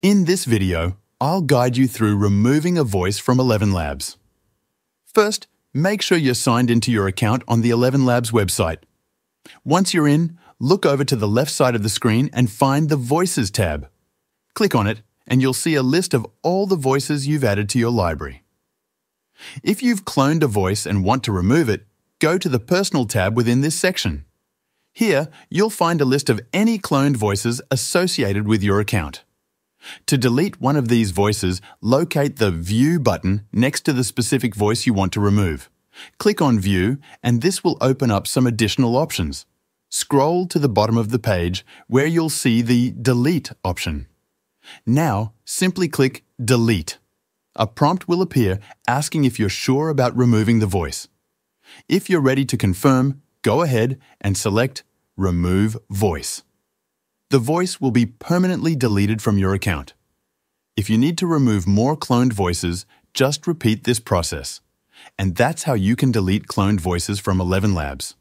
In this video, I'll guide you through removing a voice from Eleven Labs. First, make sure you're signed into your account on the Eleven Labs website. Once you're in, look over to the left side of the screen and find the Voices tab. Click on it and you'll see a list of all the voices you've added to your library. If you've cloned a voice and want to remove it, go to the Personal tab within this section. Here, you'll find a list of any cloned voices associated with your account. To delete one of these voices, locate the View button next to the specific voice you want to remove. Click on View and this will open up some additional options. Scroll to the bottom of the page where you'll see the Delete option. Now, simply click Delete. A prompt will appear asking if you're sure about removing the voice. If you're ready to confirm, go ahead and select Remove Voice the voice will be permanently deleted from your account. If you need to remove more cloned voices, just repeat this process. And that's how you can delete cloned voices from Eleven Labs.